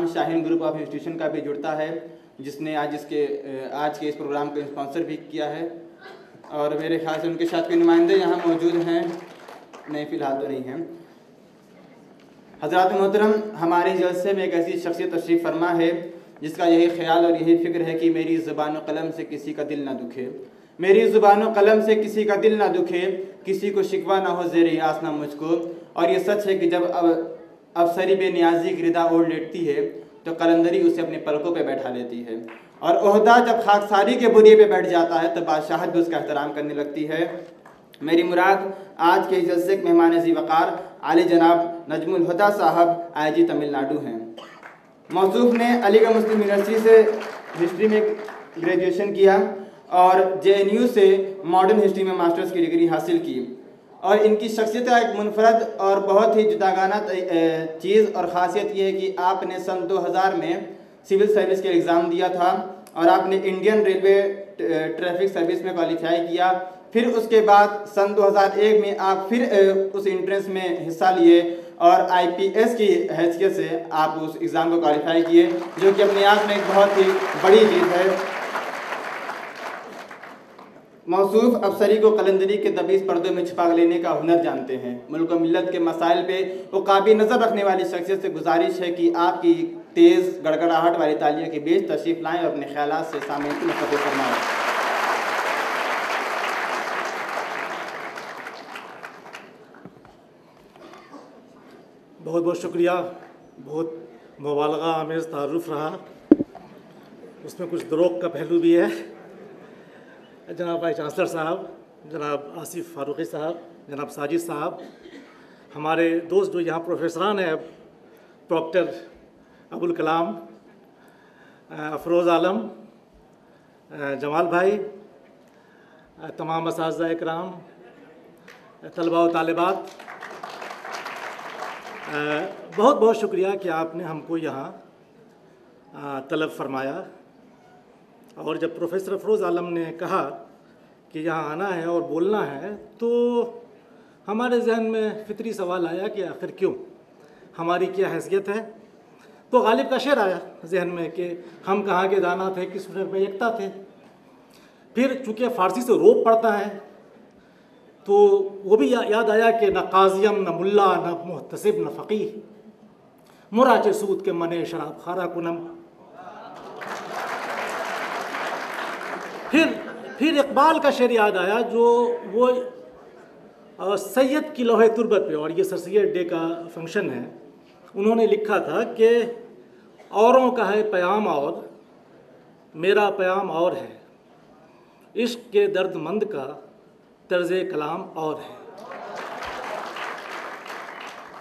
Programme Shaheen group of institution کا بھی جڑتا ہے، جس نے آج اس کے، آج کے اس پروگرام کو اسپانسر بھی کیا ہے۔ اور میرے خیال سے ان کے ساتھ کوئی نمائندے یہاں موجود ہیں۔ نہیں، فی الحال تو نہیں ہیں۔ حضرات محترم، ہمارے جلسے میں ایک ایسی شخصیت تشریف فرما ہے، جس کا یہی خیال اور یہی فکر ہے کہ میری زبان و قلم سے کسی کا دل نہ دکھے۔ میری زبان و قلم سے کسی کا دل نہ دکھے، کسی کو شکوہ نہ ہو، زیر یاس نہ مجھ کو۔ اور یہ سچ ہے کہ جب اب افسری بے نیازی کی ردا اوڑھ لیٹتی ہے تو قلندری اسے اپنے پلکوں پہ بیٹھا لیتی ہے۔ اور عہدہ جب خاکساری کے بریے پہ بیٹھ جاتا ہے تو بادشاہت بھی اس کا احترام کرنے لگتی ہے۔ میری مراد، آج کے جلسے کے مہمان زی وقار علی جناب نجم الہدا صاحب آئی جی تمل ناڈو ہیں۔ موصوف نے علی گڑھ مسلم یونیورسٹی سے ہسٹری میں گریجویشن کیا اور جے این یو سے ماڈرن ہسٹری میں ماسٹرز کی ڈگری حاصل کی۔ اور ان کی شخصیت کا ایک منفرد اور بہت ہی جداگانہ چیز اور خاصیت یہ ہے کہ آپ نے سن دو ہزار میں سول سروس کے ایگزام دیا تھا اور آپ نے انڈین ریلوے ٹریفک سروس میں کوالیفائی کیا۔ پھر اس کے بعد سن دو ہزار ایک میں آپ پھر اس انٹرنس میں حصہ لیے اور آئی پی ایس کی حیثیت سے آپ اس ایگزام کو کوالیفائی کیے، جو کہ اپنے آپ میں ایک بہت ہی بڑی چیز ہے۔ موصوف افسری کو قلندری کے دبیس پردوں میں چھپا لینے کا ہنر جانتے ہیں۔ ملک و ملت کے مسائل پہ وہ قابل نظر رکھنے والی شخصیت سے گزارش ہے کہ آپ کی تیز گڑگڑاہٹ والی تالیوں کے بیچ تشریف لائیں اور اپنے خیالات سے سامنے کی مقدر فرمائیں۔ بہت بہت شکریہ۔ بہت مبالغہ آمیز تعارف رہا۔ اس میں کچھ دروغ کا پہلو بھی ہے۔ جناب بھائی چانسلر صاحب، جناب آصف فاروقی صاحب، جناب ساجد صاحب، ہمارے دوست جو یہاں پروفیسران ہیں پروکٹر ابوالکلام افروز عالم جمال بھائی تمام اساتذہ اکرام طلباء و طالبات بہت بہت شکریہ کہ آپ نے ہم کو یہاں طلب فرمایا۔ اور جب پروفیسر افروز عالم نے کہا کہ یہاں آنا ہے اور بولنا ہے، تو ہمارے ذہن میں فطری سوال آیا کہ آخر کیوں؟ ہماری کیا حیثیت ہے؟ تو غالب کا شعر آیا ذہن میں کہ ہم کہاں کے دانا تھے، کس فنر میں یکتا تھے۔ پھر چونکہ فارسی سے روپ پڑتا ہے، تو وہ بھی یاد آیا کہ نہ قاضیم، نہ ملا، نہ محتسب، نہ فقی مراچ سود کے منے شراب خارہ کنم۔ پھر پھر اقبال کا شعر یاد آیا جو وہ سید کی لوہے تربت پہ، اور یہ سر سید ڈے کا فنکشن ہے، انہوں نے لکھا تھا کہ اوروں کا ہے پیام اور، میرا پیام اور ہے، عشق کے درد مند کا طرز کلام اور ہے۔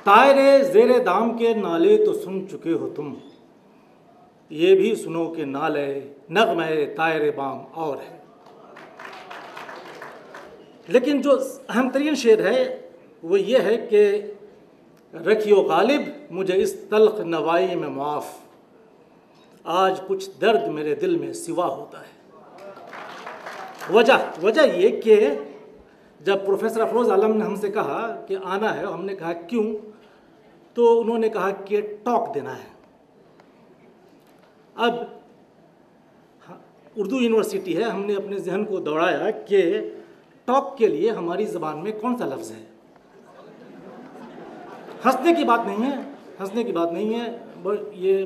تائرے زیر دام کے نالے تو سن چکے ہو تم۔ یہ بھی سنو کہ نالے نغمہ تائر بام اور ہے۔ لیکن جو اہم ترین شعر ہے، وہ یہ ہے کہ رکھیو غالب، مجھے اس تلخ نوائی میں معاف۔ آج کچھ درد میرے دل میں سوا ہوتا ہے۔ وجہ وجہ یہ کہ جب پروفیسر افروز عالم نے ہم سے کہا کہ آنا ہے، ہم نے کہا کیوں؟ تو انہوں نے کہا کہ ٹاک دینا ہے۔ اب اردو یونیورسٹی ہے، ہم نے اپنے ذہن کو دوڑایا کہ ٹاک کے لیے ہماری زبان میں کون سا لفظ ہے؟ ہنسنے کی بات نہیں ہے، ہنسنے کی بات نہیں ہے یہ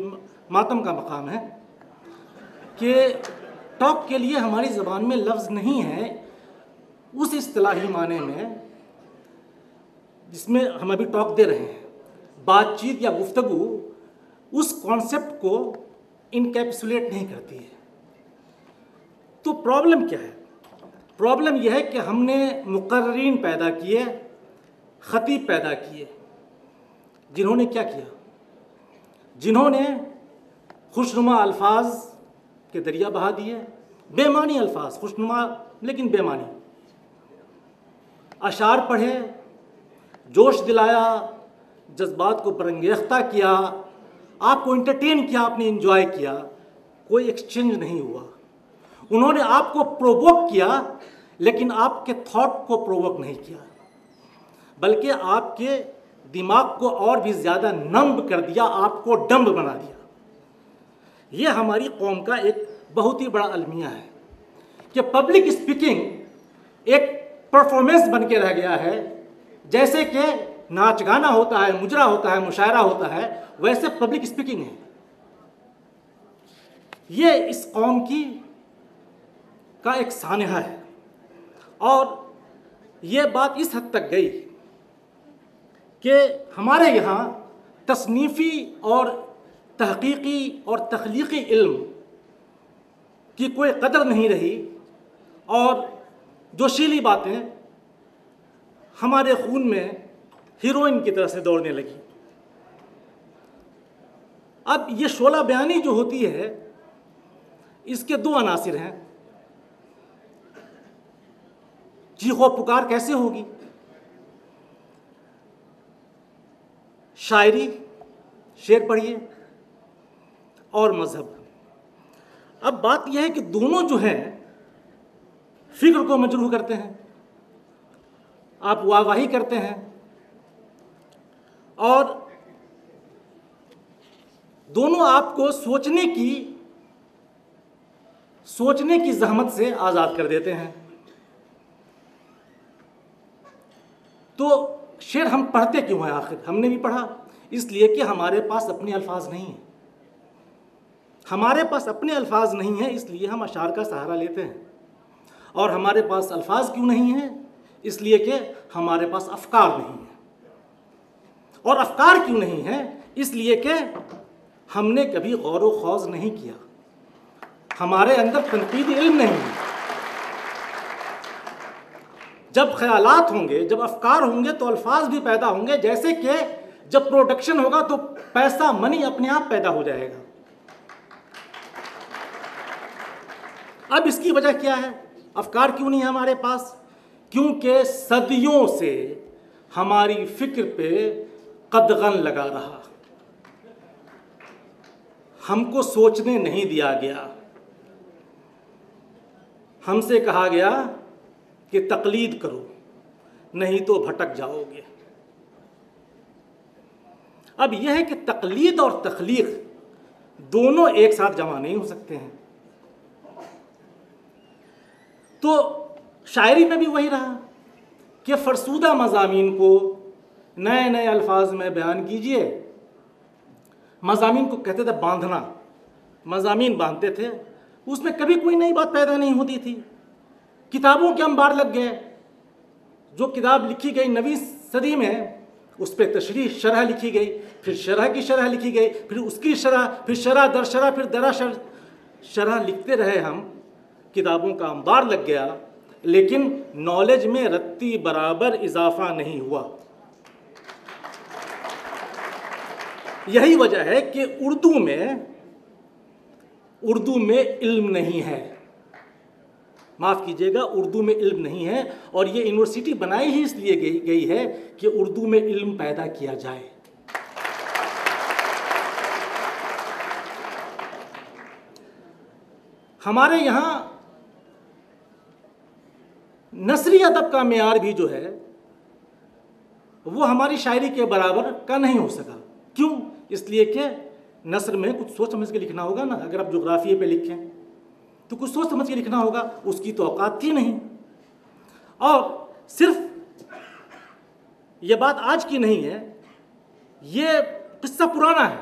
ماتم کا مقام ہے کہ ٹاک کے لیے ہماری زبان میں لفظ نہیں ہے اس اصطلاحی معنی میں جس میں ہم ابھی ٹاک دے رہے ہیں۔ بات چیت یا گفتگو، اس کانسیپٹ کو انکیپسولیٹ نہیں کرتی ہے۔ تو پرابلم کیا ہے؟ پرابلم یہ ہے کہ ہم نے مقررین پیدا کیے، خطیب پیدا کیے۔ جنہوں نے کیا کیا؟ جنہوں نے خوشنما الفاظ کے دریا بہا دیے۔ بے معنی الفاظ، خوشنما لیکن بے معنی اشعار پڑھے، جوش دلایا، جذبات کو برنگیختہ کیا۔ آپ کو انٹرٹین کیا، آپ نے انجوائے کیا، کوئی ایکسچینج نہیں ہوا۔ انہوں نے آپ کو پرووک کیا، لیکن آپ کے تھاٹ کو پرووک نہیں کیا۔ بلکہ آپ کے دماغ کو اور بھی زیادہ نمب کر دیا، آپ کو ڈمب بنا دیا۔ یہ ہماری قوم کا ایک بہت ہی بڑا المیہ ہے کہ پبلک اسپیکنگ ایک پرفارمنس بن کے رہ گیا ہے۔ جیسے کہ ناچ گانا ہوتا ہے، مجرا ہوتا ہے، مشاعرہ ہوتا ہے، ویسے پبلک اسپیکنگ ہے۔ یہ اس قوم کی کا ایک سانحہ ہے۔ اور یہ بات اس حد تک گئی کہ ہمارے یہاں تصنیفی اور تحقیقی اور تخلیقی علم کی کوئی قدر نہیں رہی۔ اور جو شیلی باتیں ہمارے خون میں ہیروئن کی طرح سے دوڑنے لگی۔ اب یہ شعلہ بیانی جو ہوتی ہے، اس کے دو عناصر ہیں۔ چیخو پکار کیسے ہوگی؟ شاعری، شعر پڑھیے، اور مذہب۔ اب بات یہ ہے کہ دونوں جو ہیں، فکر کو مجروح کرتے ہیں۔ آپ واہ واہی کرتے ہیں۔ اور دونوں آپ کو سوچنے کی سوچنے کی زحمت سے آزاد کر دیتے ہیں۔ تو شعر ہم پڑھتے کیوں ہیں آخر؟ ہم نے بھی پڑھا، اس لیے کہ ہمارے پاس اپنے الفاظ نہیں ہیں۔ ہمارے پاس اپنے الفاظ نہیں ہیں، اس لیے ہم اشعار کا سہارا لیتے ہیں۔ اور ہمارے پاس الفاظ کیوں نہیں ہیں؟ اس لیے کہ ہمارے پاس افکار نہیں ہیں۔ اور افکار کیوں نہیں ہیں؟ اس لیے کہ ہم نے کبھی غور و خوض نہیں کیا۔ ہمارے اندر تنقیدی علم نہیں ہے۔ جب خیالات ہوں گے، جب افکار ہوں گے تو الفاظ بھی پیدا ہوں گے۔ جیسے کہ جب پروڈکشن ہوگا تو پیسہ منی اپنے آپ پیدا ہو جائے گا۔ اب اس کی وجہ کیا ہے؟ افکار کیوں نہیں ہے ہمارے پاس؟ کیونکہ صدیوں سے ہماری فکر پہ قدغن لگا رہا۔ ہم کو سوچنے نہیں دیا گیا۔ ہم سے کہا گیا کہ تقلید کرو، نہیں تو بھٹک جاؤ گے۔ اب یہ ہے کہ تقلید اور تخلیق دونوں ایک ساتھ جمع نہیں ہو سکتے ہیں۔ تو شاعری میں بھی وہی رہا کہ فرسودہ مضامین کو نئے نئے الفاظ میں بیان کیجیے۔ مضامین کو کہتے تھے باندھنا۔ مضامین باندھتے تھے۔ اس میں کبھی کوئی نئی بات پیدا نہیں ہوتی تھی۔ کتابوں کے انبار لگ گئے۔ جو کتاب لکھی گئی نویں صدی میں، اس پہ تشریح شرح لکھی گئی۔ پھر شرح کی شرح لکھی گئی۔ پھر اس کی شرح، پھر شرح در شرح، پھر درا شرح۔ شرح لکھتے رہے ہم۔ کتابوں کا انبار لگ گیا۔ لیکن نالج میں رتی برابر اضافہ نہیں ہوا۔ یہی وجہ ہے کہ اردو میں اردو میں علم نہیں ہے۔ معاف کیجیے گا، اردو میں علم نہیں ہے اور یہ یونیورسٹی بنائی ہی اس لیے گئی ہے کہ اردو میں علم پیدا کیا جائے۔ ہمارے یہاں نثری ادب کا معیار بھی جو ہے، وہ ہماری شاعری کے برابر کا نہیں ہو سکا۔ کیوں؟ اس لیے کہ نثر میں کچھ سوچ سمجھ کے لکھنا ہوگا نا، اگر آپ جغرافیے پہ لکھیں تو کچھ سوچ سمجھ کے لکھنا ہوگا، اس کی تو اوقات تھی نہیں۔ اور صرف یہ بات آج کی نہیں ہے، یہ قصہ پرانا ہے۔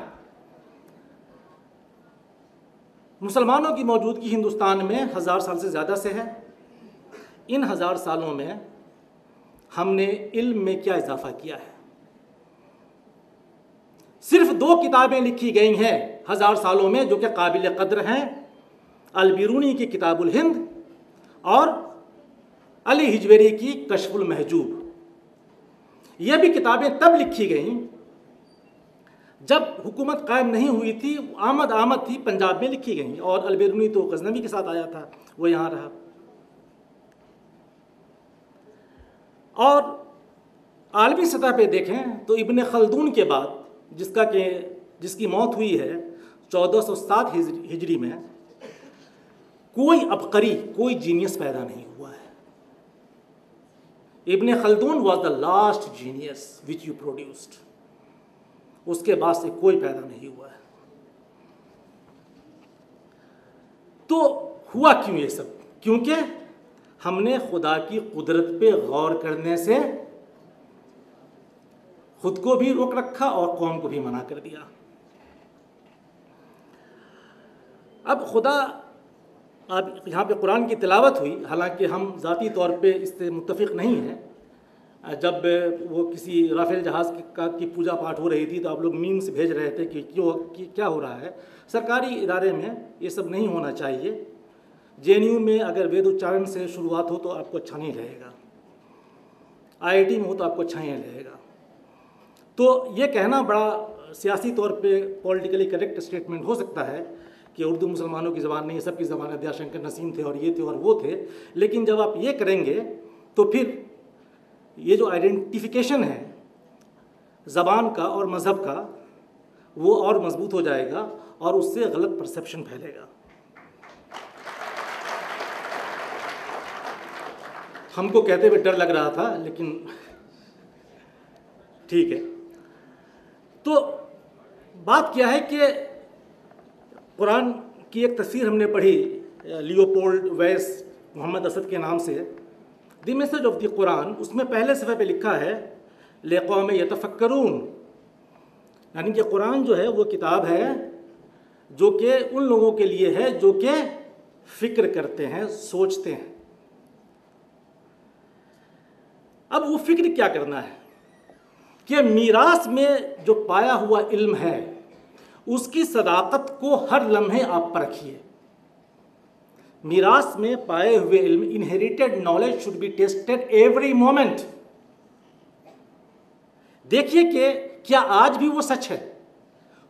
مسلمانوں کی موجودگی ہندوستان میں ہزار سال سے زیادہ سے ہے۔ ان ہزار سالوں میں ہم نے علم میں کیا اضافہ کیا ہے؟ صرف دو کتابیں لکھی گئی ہیں ہزار سالوں میں جو کہ قابل قدر ہیں، البیرونی کی کتاب الہند اور علی ہجویری کی کشف المحجوب۔ یہ بھی کتابیں تب لکھی گئیں جب حکومت قائم نہیں ہوئی تھی، آمد آمد تھی، پنجاب میں لکھی گئیں اور البیرونی تو غزنوی کے ساتھ آیا تھا، وہ یہاں رہا۔ اور عالمی سطح پہ دیکھیں تو ابن خلدون کے بعد جس کا کہ جس کی موت ہوئی ہے چودہ سو سات ہجری میں، کوئی ابقری، کوئی جینیس پیدا نہیں ہوا ہے۔ Ibn Khaldun was the last genius which you produced اس کے بعد سے کوئی پیدا نہیں ہوا ہے۔ تو ہوا کیوں یہ سب؟ کیونکہ ہم نے خدا کی قدرت پہ غور کرنے سے خود کو بھی روک رکھا اور قوم کو بھی منع کر دیا۔ اب خدا، اب یہاں پہ قرآن کی تلاوت ہوئی، حالانکہ ہم ذاتی طور پہ اس سے متفق نہیں ہیں۔ جب وہ کسی رافیل جہاز کی پوجا پاٹ ہو رہی تھی تو آپ لوگ میم سے بھیج رہے تھے کہ کیوں کیا ہو رہا ہے؟ سرکاری ادارے میں یہ سب نہیں ہونا چاہیے۔ جے این یو میں اگر وید اچارن سے شروعات ہو تو آپ کو اچھا نہیں رہے گا۔ آئی آئی ٹی میں ہو تو آپ کو اچھا نہیں رہے گا۔ تو یہ کہنا بڑا سیاسی طور پہ پولیٹیکلی کریکٹ اسٹیٹمنٹ ہو سکتا ہے کہ اردو مسلمانوں کی زبان نہیں سب کی زبان ہے شنکر نسیم تھے اور یہ تھے اور وہ تھے۔ لیکن جب آپ یہ کریں گے تو پھر یہ جو آئیڈینٹیفیکیشن ہے زبان کا اور مذہب کا، وہ اور مضبوط ہو جائے گا اور اس سے غلط پرسیپشن پھیلے گا۔ ہم کو کہتے ہوئے ڈر لگ رہا تھا، لیکن ٹھیک ہے۔ تو بات کیا ہے کہ قرآن کی ایک تصویر ہم نے پڑھی، لیوپولڈ ویس محمد اسد کے نام سے۔ دی میسج آف دی قرآن، اس میں پہلے صفحے پہ لکھا ہے لے قوم یتفکرون۔ یعنی کہ قرآن جو ہے، وہ کتاب ہے جو کہ ان لوگوں کے لیے ہے جو کہ فکر کرتے ہیں، سوچتے ہیں۔ اب وہ فکر کیا کرنا ہے؟ کہ میراث میں جو پایا ہوا علم ہے، اس کی صداقت کو ہر لمحے آپ پر رکھیے۔ میراث میں پائے ہوئے علم inherited knowledge should be tested every moment دیکھیے کہ کیا آج بھی وہ سچ ہے؟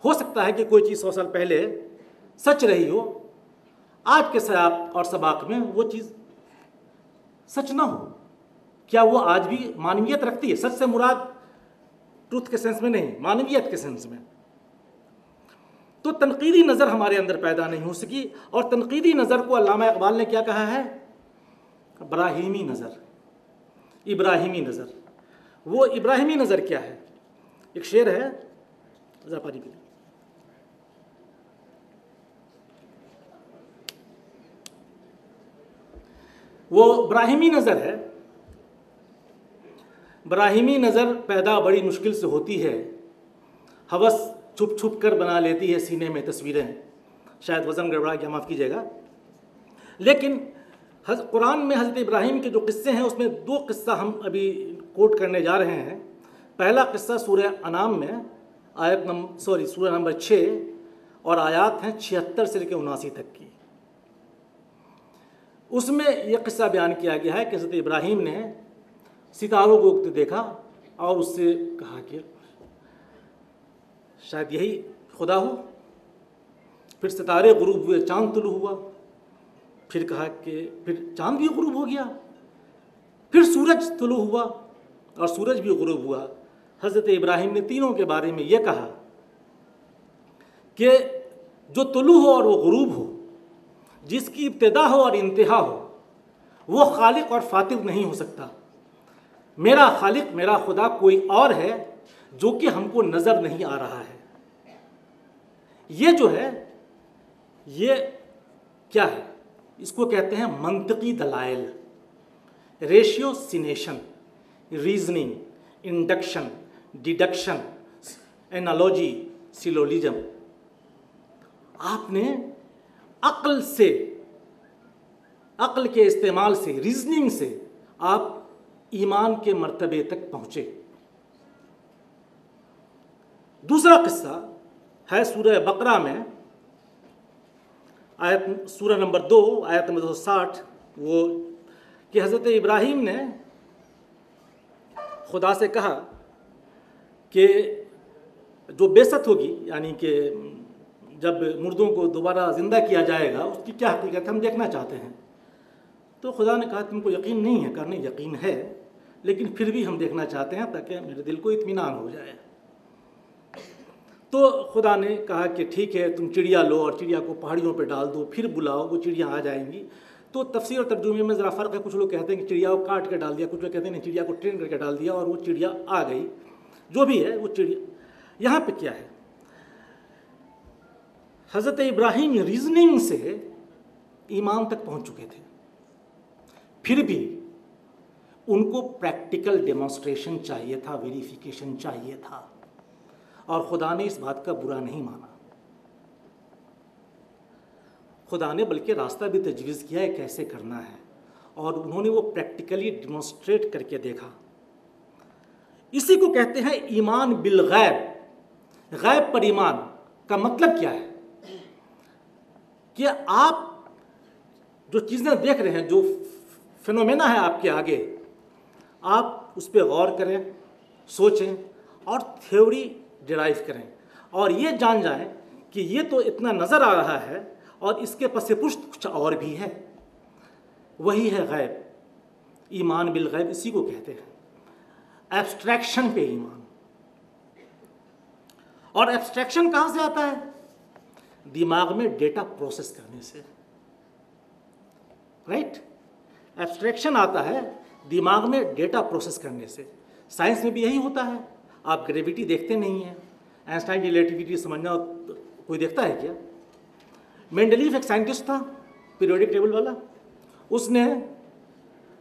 ہو سکتا ہے کہ کوئی چیز سو سال پہلے سچ رہی ہو، آج کے سیاق اور سباق میں وہ چیز سچ نہ ہو۔ کیا وہ آج بھی مانویت رکھتی ہے؟ سچ سے مراد ٹروتھ کے سینس میں نہیں مانویت کے سینس میں۔ تو تنقیدی نظر ہمارے اندر پیدا نہیں ہو سکی اور تنقیدی نظر کو علامہ اقبال نے کیا کہا ہے؟ ابراہیمی نظر۔ ابراہیمی نظر۔ وہ ابراہیمی نظر کیا ہے؟ ایک شعر ہے۔ زاپاری بھی وہ ابراہیمی نظر ہے۔ براہیمی نظر پیدا بڑی مشکل سے ہوتی ہے۔ حوث چھپ چھپ کر بنا لیتی ہے سینے میں تصویریں۔ شاید وزن گڑبڑا کیا معاف کیجیے گا۔ لیکن قرآن میں حضرت ابراہیم کے جو قصے ہیں، اس میں دو قصہ ہم ابھی کوٹ کرنے جا رہے ہیں۔ پہلا قصہ سورہ انعام میں، آیت نمبر سوری، سورہ نمبر چھ، اور آیات ہیں چھہتر سے لے کے اناسی تک کی۔ اس میں یہ قصہ بیان کیا گیا ہے کہ حضرت ابراہیم نے ستاروں کو دیکھا اور اس سے کہا کہ شاید یہی خدا ہو۔ پھر ستارے غروب ہوئے، چاند طلوع ہوا۔ پھر کہا کہ پھر چاند بھی غروب ہو گیا۔ پھر سورج طلوع ہوا اور سورج بھی غروب ہوا۔ حضرت ابراہیم نے تینوں کے بارے میں یہ کہا کہ جو طلوع ہو اور وہ غروب ہو، جس کی ابتدا ہو اور انتہا ہو، وہ خالق اور فاتر نہیں ہو سکتا۔ میرا خالق، میرا خدا کوئی اور ہے جو کہ ہم کو نظر نہیں آ رہا ہے۔ یہ جو ہے، یہ کیا ہے؟ اس کو کہتے ہیں منطقی دلائل۔ Ratiocination reasoning induction deduction analogy syllogism آپ نے عقل سے، عقل کے استعمال سے ریزننگ سے آپ ایمان کے مرتبے تک پہنچے۔ دوسرا قصہ ہے سورہ بقرہ میں۔ آیت سورہ نمبر دو، آیت نمبر دو ساٹھ، وہ کہ حضرت ابراہیم نے خدا سے کہا کہ جو بیست ہوگی یعنی کہ جب مردوں کو دوبارہ زندہ کیا جائے گا، اس کی کیا حقیقت ہم دیکھنا چاہتے ہیں؟ تو خدا نے کہا، تم کو یقین نہیں ہے کرنے یقین ہے۔ لیکن پھر بھی ہم دیکھنا چاہتے ہیں تاکہ میرے دل کو اطمینان ہو جائے۔ تو خدا نے کہا کہ ٹھیک ہے، تم چڑیا لو اور چڑیا کو پہاڑیوں پہ ڈال دو، پھر بلاؤ، وہ چڑیا آ جائیں گی۔ تو تفسیر اور ترجمے میں ذرا فرق ہے، کچھ لوگ کہتے ہیں کہ چڑیا کو کاٹ کے ڈال دیا، کچھ لوگ کہتے ہیں کہ چڑیا کو ٹرین کر کے ڈال دیا اور وہ چڑیا آ گئی۔ جو بھی ہے، وہ چڑیا۔ یہاں پہ کیا ہے؟ حضرت ابراہیم ریزننگ سے ایمان تک پہنچ چکے تھے۔ پھر بھی ان کو پریکٹیکل ڈیمانسٹریشن چاہیے تھا ویریفیکیشن چاہیے تھا۔ اور خدا نے اس بات کا برا نہیں مانا۔ خدا نے بلکہ راستہ بھی تجویز کیا ہے کیسے کرنا ہے۔ اور انہوں نے وہ پریکٹیکلی ڈیمونسٹریٹ کر کے دیکھا۔ اسی کو کہتے ہیں ایمان بالغیب۔ غیب پر ایمان کا مطلب کیا ہے؟ کہ آپ جو چیزیں دیکھ رہے ہیں، جو فنومینا ہے آپ کے آگے آپ اس پہ غور کریں، سوچیں اور تھیوری ڈرائیو کریں۔ اور یہ جان جائیں کہ یہ تو اتنا نظر آ رہا ہے اور اس کے پس پشت کچھ اور بھی ہے۔ وہی ہے غیب۔ ایمان بالغیب اسی کو کہتے ہیں۔ ایبسٹریکشن پہ ایمان۔ اور ایبسٹریکشن کہاں سے آتا ہے؟ دماغ میں ڈیٹا پروسیس کرنے سے۔ رائٹ ایبسٹریکشن آتا ہے دماغ میں ڈیٹا پروسیس کرنے سے۔ سائنس میں بھی یہی ہوتا ہے۔ آپ گریویٹی دیکھتے نہیں ہیں۔ اینسٹائن ریلیٹیوٹی سمجھنا کوئی دیکھتا ہے کیا؟ مینڈلیف ایک سائنٹسٹ تھا پیریوڈک ٹیبل والا۔ اس نے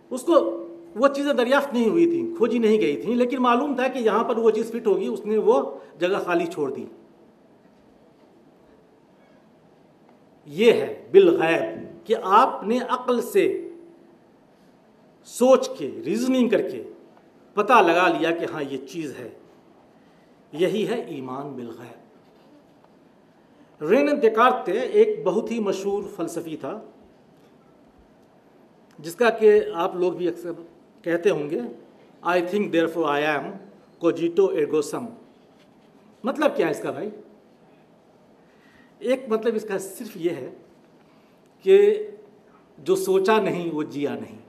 اس کو وہ چیزیں دریافت نہیں ہوئی تھیں، کھوجی نہیں گئی تھیں، لیکن معلوم تھا کہ یہاں پر وہ چیز فٹ ہوگی۔ اس نے وہ جگہ خالی چھوڑ دی۔ یہ ہے بالغیب کہ آپ نے عقل سے سوچ کے ریزننگ کر کے پتہ لگا لیا کہ ہاں یہ چیز ہے۔ یہی ہے ایمان بالغیب۔ رین دکارتے ایک بہت ہی مشہور فلسفی تھا، جس کا کہ آپ لوگ بھی اکثر کہتے ہوں گے I think therefore I am کوجیٹو ایگوسم مطلب کیا ہے اس کا بھائی؟ ایک مطلب اس کا صرف یہ ہے کہ جو سوچا نہیں، وہ جیا نہیں۔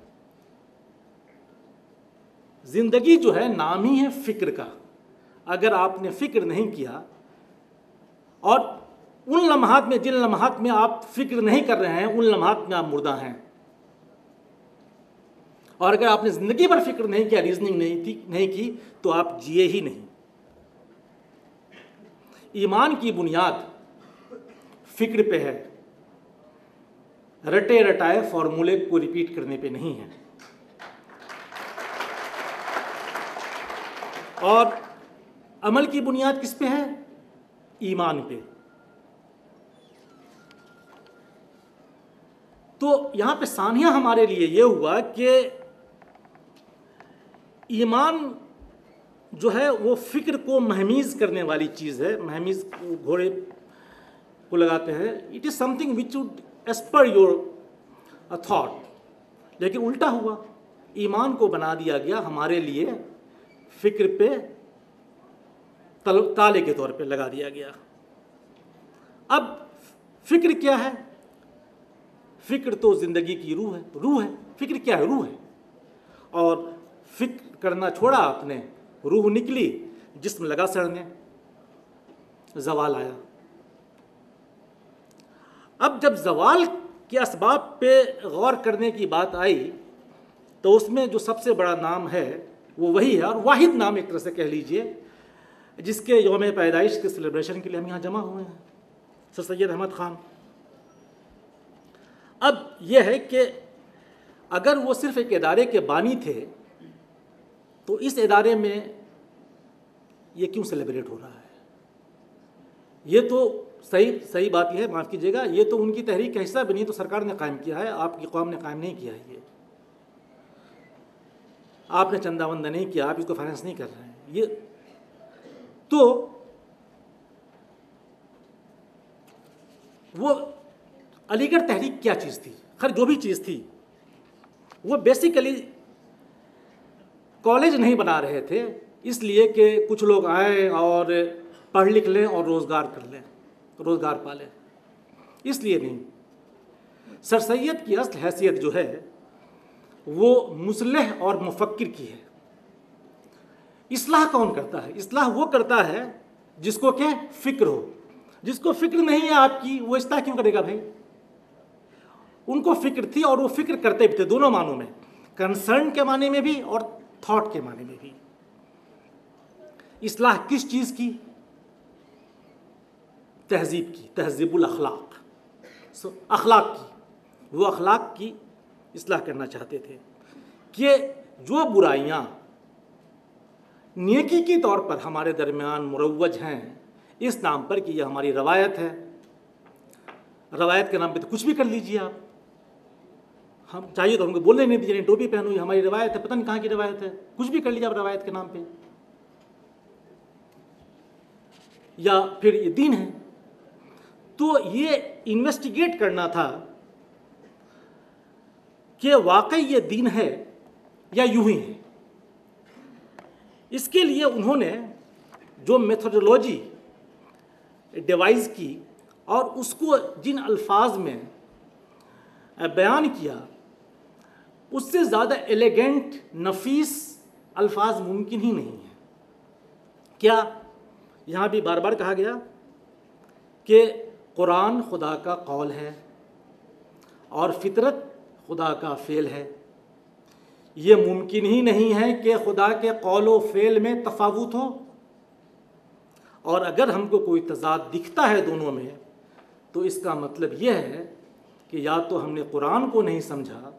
زندگی جو ہے نام ہی ہے فکر کا۔ اگر آپ نے فکر نہیں کیا اور ان لمحات میں، جن لمحات میں آپ فکر نہیں کر رہے ہیں، ان لمحات میں آپ مردہ ہیں۔ اور اگر آپ نے زندگی پر فکر نہیں کیا ریزننگ نہیں تھی، نہیں کی، تو آپ جیے ہی نہیں۔ ایمان کی بنیاد فکر پہ ہے۔ رٹے رٹائے فارمولے کو ریپیٹ کرنے پہ نہیں ہے۔ اور عمل کی بنیاد کس پہ ہے؟ ایمان پہ۔ تو یہاں پہ ثانیہ ہمارے لیے یہ ہوا کہ ایمان جو ہے وہ فکر کو مہمیز کرنے والی چیز ہے۔ مہمیز گھوڑے کو لگاتے ہیں۔ It is something which would as per your thought لیکن الٹا ہوا۔ ایمان کو بنا دیا گیا ہمارے لیے۔ فکر پہ تالے کے طور پہ لگا دیا گیا۔ اب فکر کیا ہے؟ فکر تو زندگی کی روح ہے روح ہے۔ فکر کیا ہے؟ روح ہے۔ اور فکر کرنا چھوڑا آپ نے، روح نکلی، جسم لگا سڑنے، زوال آیا۔ اب جب زوال کے اسباب پہ غور کرنے کی بات آئی، تو اس میں جو سب سے بڑا نام ہے وہ وہی ہے اور واحد نام ایک طرح سے کہہ لیجیے، جس کے یوم پیدائش کے سیلیبریشن کے لیے ہم یہاں جمع ہوئے ہیں۔ سر سید احمد خان، اب یہ ہے کہ اگر وہ صرف ایک ادارے کے بانی تھے، تو اس ادارے میں یہ کیوں سیلیبریٹ ہو رہا ہے؟ یہ تو صحیح صحیح بات یہ ہے، معاف کیجیے گا، یہ تو ان کی تحریک کا حصہ بھی نہیں تو سرکار نے قائم کیا ہے، آپ کی قوم نے قائم نہیں کیا ہے یہ۔ آپ نے چندہ وندہ نہیں کیا، آپ اس کو فائننس نہیں کر رہے ہیں۔ یہ تو وہ علی گڑھ تحریک کیا چیز تھی؟ خیر جو بھی چیز تھی۔ وہ بیسیکلی کالج نہیں بنا رہے تھے، اس لیے کہ کچھ لوگ آئیں اور پڑھ لکھ لیں اور روزگار کر لیں، روزگار پالیں۔ اس لیے نہیں۔ سر سید کی اصل حیثیت جو ہے وہ مسلح اور مفکر کی ہے۔ اصلاح کون کرتا ہے؟ اصلاح وہ کرتا ہے جس کو کہ فکر ہو۔ جس کو فکر نہیں ہے آپ کی، وہ اصلاح کیوں کرے گا بھائی؟ ان کو فکر تھی اور وہ فکر کرتے بھی تھے دونوں معنوں میں۔ کنسرن کے معنی میں بھی اور تھاٹ کے معنی میں بھی۔ اصلاح کس چیز کی؟ تہذیب کی، تہذیب الاخلاق۔ اخلاق کی۔ وہ اخلاق کی اصلاح کرنا چاہتے تھے کہ جو برائیاں نیکی کی طور پر ہمارے درمیان مروج ہیں، اس نام پر کہ یہ ہماری روایت ہے۔ روایت کے نام پہ تو کچھ بھی کر لیجیے آپ۔ ہم چاہیے تو ہم کو بولنے نہیں دیجیے یعنی ٹوپی پہنو، یہ ہماری روایت ہے، پتہ نہیں کہاں کی روایت ہے۔ کچھ بھی کر لیجیے آپ روایت کے نام پہ۔ یا پھر یہ دین ہے۔ تو یہ انویسٹیگیٹ کرنا تھا کہ واقعی یہ دین ہے یا یوں ہی ہے۔ اس کے لیے انہوں نے جو میتھڈولوجی ڈیوائز کی اور اس کو جن الفاظ میں بیان کیا، اس سے زیادہ ایلیگنٹ نفیس الفاظ ممکن ہی نہیں ہیں۔ کیا یہاں بھی بار بار کہا گیا کہ قرآن خدا کا قول ہے اور فطرت خدا کا فعل ہے۔ یہ ممکن ہی نہیں ہے کہ خدا کے قول و فعل میں تفاوت ہو۔ اور اگر ہم کو کوئی تضاد دکھتا ہے دونوں میں، تو اس کا مطلب یہ ہے کہ یا تو ہم نے قرآن کو نہیں سمجھا،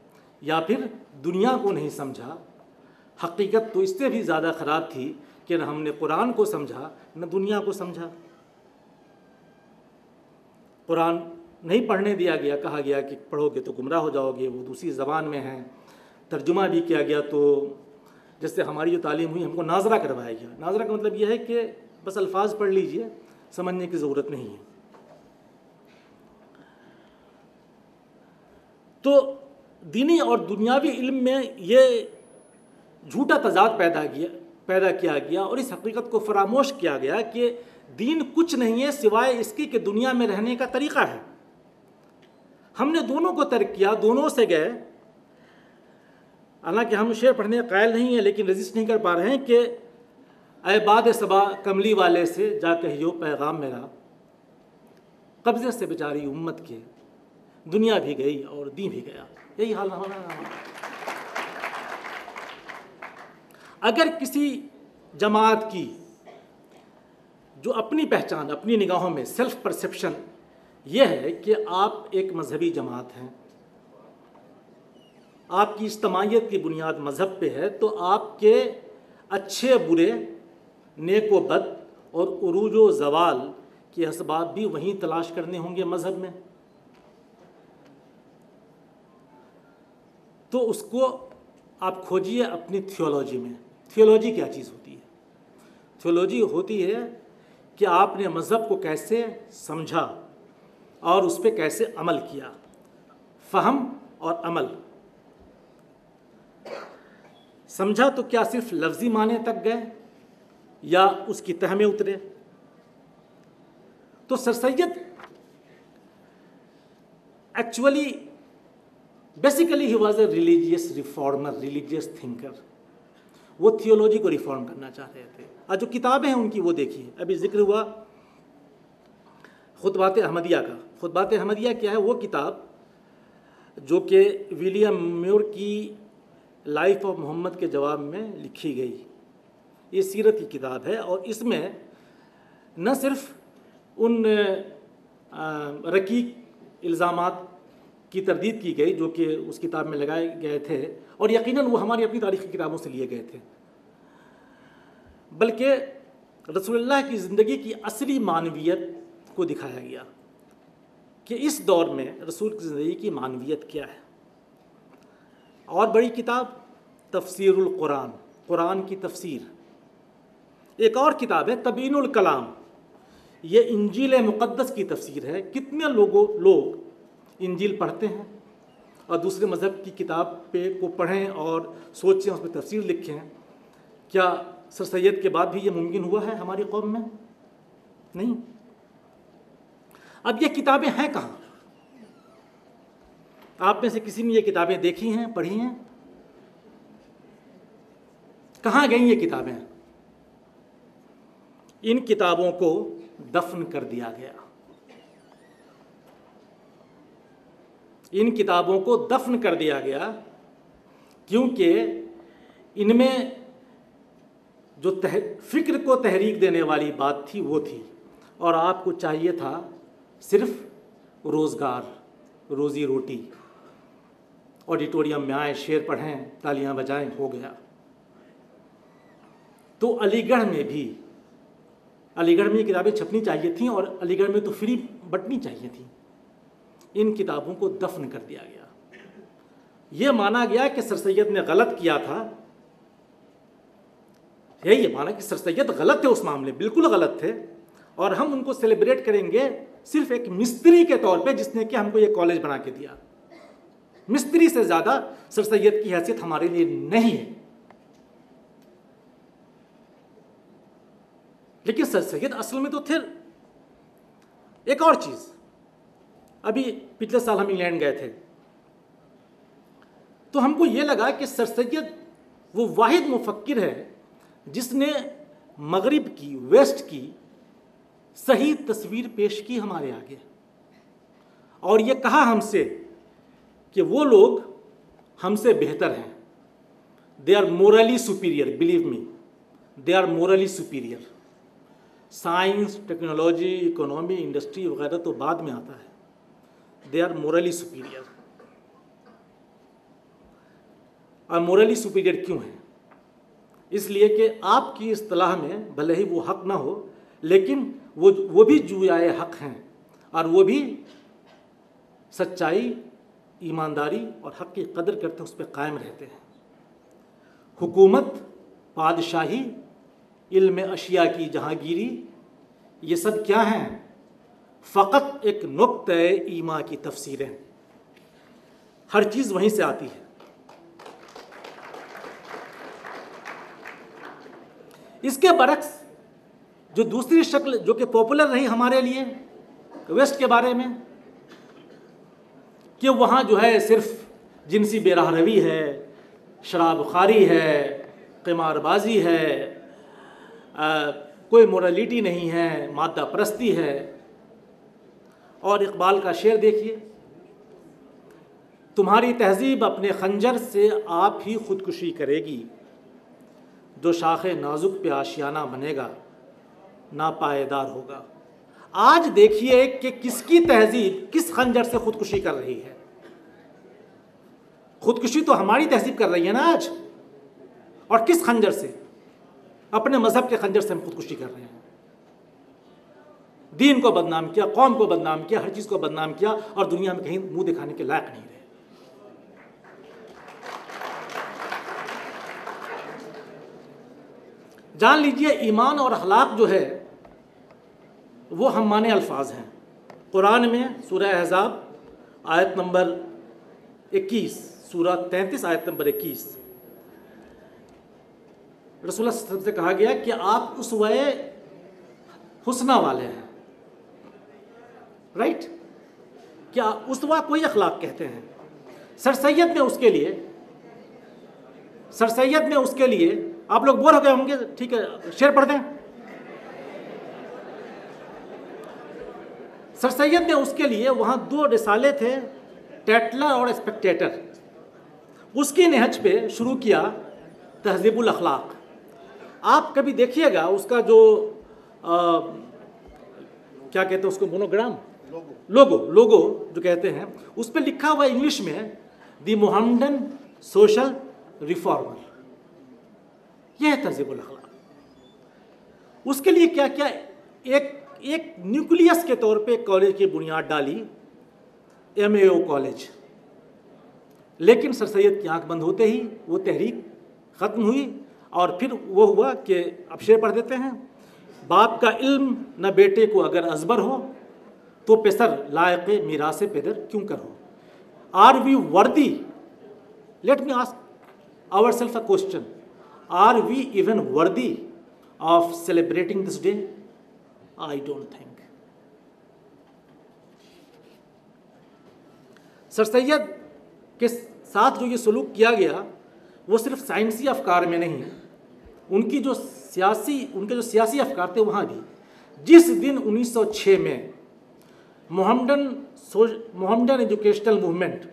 یا پھر دنیا کو نہیں سمجھا۔ حقیقت تو اس سے بھی زیادہ خراب تھی کہ نہ ہم نے قرآن کو سمجھا، نہ دنیا کو سمجھا۔ قرآن نہیں پڑھنے دیا گیا، کہا گیا کہ پڑھو گے تو گمراہ ہو جاؤ گے، وہ دوسری زبان میں ہیں، ترجمہ بھی کیا گیا تو جیسے ہماری جو تعلیم ہوئی، ہم کو ناظرہ کروایا گیا۔ ناظرہ کا مطلب یہ ہے کہ بس الفاظ پڑھ لیجیے، سمجھنے کی ضرورت نہیں ہے۔ تو دینی اور دنیاوی علم میں یہ جھوٹا تضاد پیدا کیا پیدا کیا گیا اور اس حقیقت کو فراموش کیا گیا کہ دین کچھ نہیں ہے سوائے اس کی کہ دنیا میں رہنے کا طریقہ ہے۔ ہم نے دونوں کو ترک کیا، دونوں سے گئے۔ حالانکہ ہم شعر پڑھنے قائل نہیں ہیں، لیکن رجسٹ نہیں کر پا رہے ہیں کہ اے باد صبا کملی والے سے جا کہیو پیغام میرا۔ قبضے سے بیچاری امت کے۔ دنیا بھی گئی اور دین بھی گیا۔ یہی حال ہونا اگر کسی جماعت کی جو اپنی پہچان، اپنی نگاہوں میں سیلف پرسیپشن یہ ہے کہ آپ ایک مذہبی جماعت ہیں۔ آپ کی اجتماعیت کی بنیاد مذہب پہ ہے، تو آپ کے اچھے، برے، نیک و بد اور عروج و زوال کے اسباب بھی وہیں تلاش کرنے ہوں گے مذہب میں۔ تو اس کو آپ کھوجیے اپنی تھیولوجی میں۔ تھیولوجی کیا چیز ہوتی ہے؟ تھیولوجی ہوتی ہے کہ آپ نے مذہب کو کیسے سمجھا۔ اور اس پہ کیسے عمل کیا؟ فہم اور عمل۔ سمجھا تو کیا صرف لفظی معنی تک گئے یا اس کی تہ میں اترے؟ تو sir Syed actually basically he was a religious reformer religious thinker وہ تھیولوجی کو ریفارم کرنا چاہ رہے تھے۔ اور جو کتابیں ہیں ان کی وہ دیکھیے۔ ابھی ذکر ہوا خطبات احمدیہ کا۔ خطبات احمدیہ کیا ہے؟ وہ کتاب جو کہ ولیم میور کی لائف آف محمد کے جواب میں لکھی گئی۔ یہ سیرت کی کتاب ہے اور اس میں نہ صرف ان رقیق الزامات کی تردید کی گئی جو کہ اس کتاب میں لگائے گئے تھے اور یقیناً وہ ہماری اپنی تاریخی کتابوں سے لیے گئے تھے۔ بلکہ رسول اللہ کی زندگی کی اصلی معنویت کو دکھایا گیا کہ اس دور میں رسول کی زندگی کی معنویت کیا ہے۔ اور بڑی کتاب تفسیر القرآن، قرآن کی تفسیر۔ ایک اور کتاب ہے تبین الکلام۔ یہ انجیل مقدس کی تفسیر ہے۔ کتنے لوگوں، لوگ انجیل پڑھتے ہیں اور دوسرے مذہب کی کتاب پہ کو پڑھیں اور سوچیں، اس پہ تفسیر لکھیں۔ کیا سر سید کے بعد بھی یہ ممکن ہوا ہے ہماری قوم میں؟ نہیں۔ اب یہ کتابیں ہیں کہاں؟ آپ میں سے کسی نے یہ کتابیں دیکھی ہیں، پڑھی ہیں؟ کہاں گئیں یہ کتابیں؟ ان کتابوں کو دفن کر دیا گیا۔ ان کتابوں کو دفن کر دیا گیا کیونکہ ان میں جو فکر کو تحریک دینے والی بات تھی، وہ تھی۔ اور آپ کو چاہیے تھا صرف روزگار، روزی روٹی، آڈیٹوریم میں آئیں شعر پڑھیں، تالیاں بجائیں، ہو گیا۔ تو علی گڑھ میں بھی، علی گڑھ میں یہ کتابیں چھپنی چاہیے تھیں اور علی گڑھ میں تو فری بٹنی چاہیے تھیں۔ ان کتابوں کو دفن کر دیا گیا۔ یہ مانا گیا کہ سر سید نے غلط کیا تھا۔ یہی مانا کہ سر سید غلط تھے اس معاملے بالکل غلط تھے۔ اور ہم ان کو سیلیبریٹ کریں گے صرف ایک مستری کے طور پہ جس نے کہ ہم کو یہ کالج بنا کے دیا۔ مستری سے زیادہ سر سید کی حیثیت ہمارے لیے نہیں ہے۔ لیکن سر سید اصل میں تو تھے۔ ایک اور چیز۔ ابھی پچھلے سال ہم انگلینڈ گئے تھے۔ تو ہم کو یہ لگا کہ سر سید وہ واحد مفکر ہے جس نے مغرب کی، ویسٹ کی صحیح تصویر پیش کی ہمارے آگے۔ اور یہ کہا ہم سے کہ وہ لوگ ہم سے بہتر ہیں۔ They are morally superior believe me they are morally superior science technology economy industry وغیرہ تو بعد میں آتا ہے۔ دے آر مورلی سپیریئر اور مورلی سپیریئر کیوں ہیں؟ اس لیے کہ آپ کی اصطلاح میں بھلے ہی وہ حق نہ ہو، لیکن وہ وہ بھی جویائے حق ہیں اور وہ بھی سچائی، ایمانداری اور حق کی قدر کرتے اس پہ قائم رہتے ہیں۔ حکومت، بادشاہی، علم اشیاء کی جہانگیری، یہ سب کیا ہیں؟ فقط ایک نقطۂ ایما کی تفسیریں۔ ہر چیز وہیں سے آتی ہے۔ اس کے برعکس جو دوسری شکل جو کہ پاپولر رہی ہمارے لیے ویسٹ کے بارے میں، کہ وہاں جو ہے صرف جنسی بے راہ روی ہے، شراب خاری ہے، قمار بازی ہے کوئی مورالٹی نہیں ہے، مادہ پرستی ہے۔ اور اقبال کا شعر دیکھیے، تمہاری تہذیب اپنے خنجر سے آپ ہی خودکشی کرے گی، جو شاخ نازک پہ آشیانہ بنے گا۔ ناپائیدار ہوگا۔ آج دیکھیے کہ کس کی تہذیب کس خنجر سے خودکشی کر رہی ہے۔ خودکشی تو ہماری تہذیب کر رہی ہے نا آج۔ اور کس خنجر سے؟ اپنے مذہب کے خنجر سے ہم خودکشی کر رہے ہیں۔ دین کو بدنام کیا، قوم کو بدنام کیا، ہر چیز کو بدنام کیا اور دنیا میں کہیں منہ دکھانے کے لائق نہیں رہے۔ جان لیجیے، ایمان اور اخلاق جو ہے وہ ہم مانے الفاظ ہیں۔ قرآن میں سورہ احزاب آیت نمبر اکیس، سورہ تینتیس، آیت نمبر اکیس۔ رسول اللہ صلی اللہ علیہ وسلم سے کہا گیا کہ آپ اس وے حسنہ والے ہیں۔ رائٹ کیا اسوا کوئی اخلاق کہتے ہیں؟ سر سید نے اس کے لیے، سر سید نے اس کے لیے، آپ لوگ بور ہو گئے ہوں گے، ٹھیک ہے، شعر پڑھ دیں۔ سر سید نے اس کے لیے وہاں دو رسالے تھے، ٹیٹلر اور اسپیکٹیٹر۔ اس کی نہج پہ شروع کیا تہذیب الاخلاق۔ آپ کبھی دیکھیے گا اس کا جو کیا کہتے ہیں اس کو، مونوگرام؟ لوگو۔ لوگو جو کہتے ہیں۔ اس پہ لکھا ہوا انگلش میں دی محمدن سوشل ریفارمر۔ یہ ہے تہذیب الاخلاق۔ اس کے لیے کیا کیا ایک ایک نیوکلیس کے طور پہ کالج کی بنیاد ڈالی، ایم اے او کالج۔ لیکن سر سید کی آنکھ بند ہوتے ہی وہ تحریک ختم ہوئی اور پھر وہ ہوا کہ اب شعر پڑھ دیتے ہیں۔ باپ کا علم نہ بیٹے کو اگر ازبر ہو، تو پسر لائق میراث پیدر کیوں کر who are we worthy let me ask ourself a question are we even worthy of celebrating this day I don't think Sir Syed کے ساتھ جو یہ سلوک کیا گیا وہ صرف سائنسی افکار میں نہیں ان کی جو سیاسی ان کے جو سیاسی افکار تھے وہاں بھی۔ جس دن انیس سو چھ میں محمدن محمدن ایجوکیشنل موومنٹ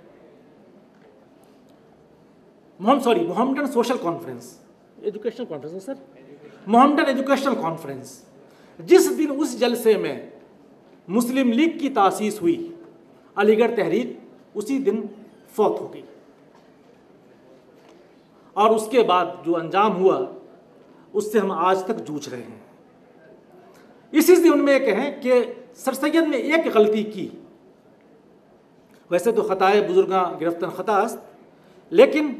محمد sorry Mohammedan social conference. Educational conference sir? Mohammedan educational conference. جس دن اس جلسے میں مسلم لیگ کی تاسیس ہوئی، علی گڑھ تحریک اسی دن فوت ہو گئی۔ اور اس کے بعد جو انجام ہوا، اس سے ہم آج تک جوجھ رہے ہیں۔ اسی سے ان میں یہ کہیں کہ سر سید نے ایک غلطی کی۔ ویسے تو خطائے بزرگاں گرفتن خطا است، لیکن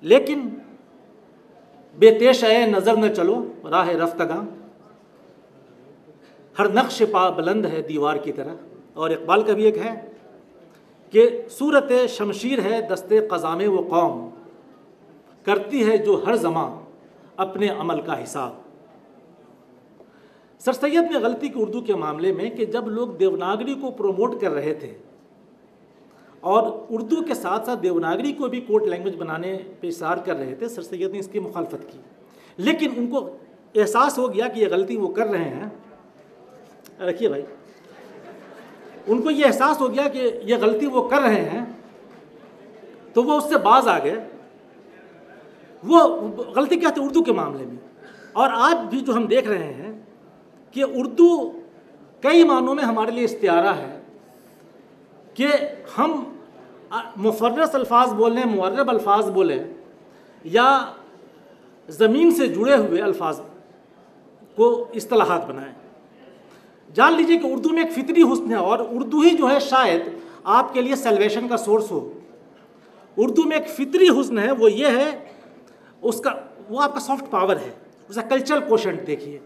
لیکن بے تیش اے نظر نہ چلو، راہ رفتگاں۔ ہر نقش پا بلند ہے دیوار کی طرح۔ اور اقبال کا بھی ایک ہے کہ صورت شمشیر ہے دستے قزام و قوم۔ کرتی ہے جو ہر زماں اپنے عمل کا حساب۔ سر سید نے غلطی کی اردو کے معاملے میں کہ جب لوگ دیوناگری کو پروموٹ کر رہے تھے اور اردو کے ساتھ ساتھ دیوناگری کو بھی کوٹ لینگویج بنانے پہ اشار کر رہے تھے، سر سید نے اس کی مخالفت کی۔ لیکن ان کو احساس ہو گیا کہ یہ غلطی وہ کر رہے ہیں۔ رکھیے بھائی۔ ان کو یہ احساس ہو گیا کہ یہ غلطی وہ کر رہے ہیں، تو وہ اس سے باز آ گئے۔ وہ غلطی کیا تھی اردو کے معاملے میں۔ اور آج بھی جو ہم دیکھ رہے ہیں کہ اردو کئی معنوں میں ہمارے لیے استعارہ ہے کہ ہم مفرس الفاظ بولیں معرب الفاظ بولیں، یا زمین سے جڑے ہوئے الفاظ کو اصطلاحات بنائیں۔ جان لیجیے کہ اردو میں ایک فطری حسن ہے اور اردو ہی جو ہے شاید آپ کے لیے سیلویشن کا سورس ہو۔ اردو میں ایک فطری حسن ہے، وہ یہ ہے، اس کا، وہ آپ کا سافٹ پاور ہے۔ اس کا کلچرل کوشنٹ دیکھیے۔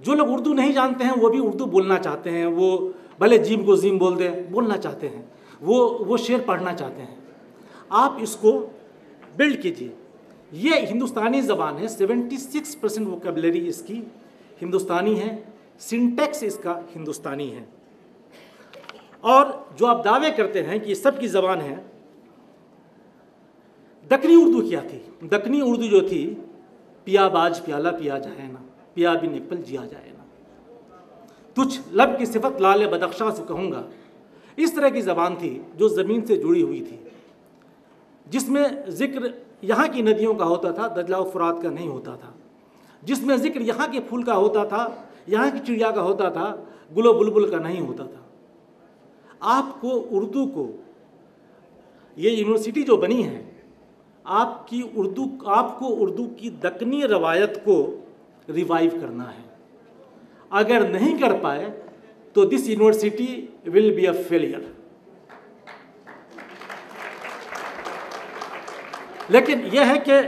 جو لوگ اردو نہیں جانتے ہیں، وہ بھی اردو بولنا چاہتے ہیں۔ وہ بھلے جیم کو زیم بول دیں بولنا چاہتے ہیں۔ وہ وہ شعر پڑھنا چاہتے ہیں۔ آپ اس کو بلڈ کیجیے یہ ہندوستانی زبان ہے۔ سیونٹی سکس پرسینٹ ووکیبلری اس کی ہندوستانی ہے۔ سنٹیکس اس کا ہندوستانی ہے۔ اور جو آپ دعوے کرتے ہیں کہ یہ سب کی زبان ہے، دکنی اردو کیا تھی؟ دکنی اردو جو تھی، پیا باج پیالہ پیا جائے نا، پیا بھی نپل جیا جائے نا۔ تجھ لب کی صفت لال بدخشاں سے کہوں گا۔ اس طرح کی زبان تھی جو زمین سے جڑی ہوئی تھی۔ جس میں ذکر یہاں کی ندیوں کا ہوتا تھا، دجلہ و فرات کا نہیں ہوتا تھا۔ جس میں ذکر یہاں کے پھول کا ہوتا تھا یہاں کی چڑیا کا ہوتا تھا، گلو بلبل کا نہیں ہوتا تھا۔ آپ کو اردو کو، یہ یونیورسٹی جو بنی ہے، آپ کی اردو، آپ کو اردو کی دکنی روایت کو ریوائیو کرنا ہے۔ اگر نہیں کر پائے، تو this university will be a failure لیکن یہ ہے کہ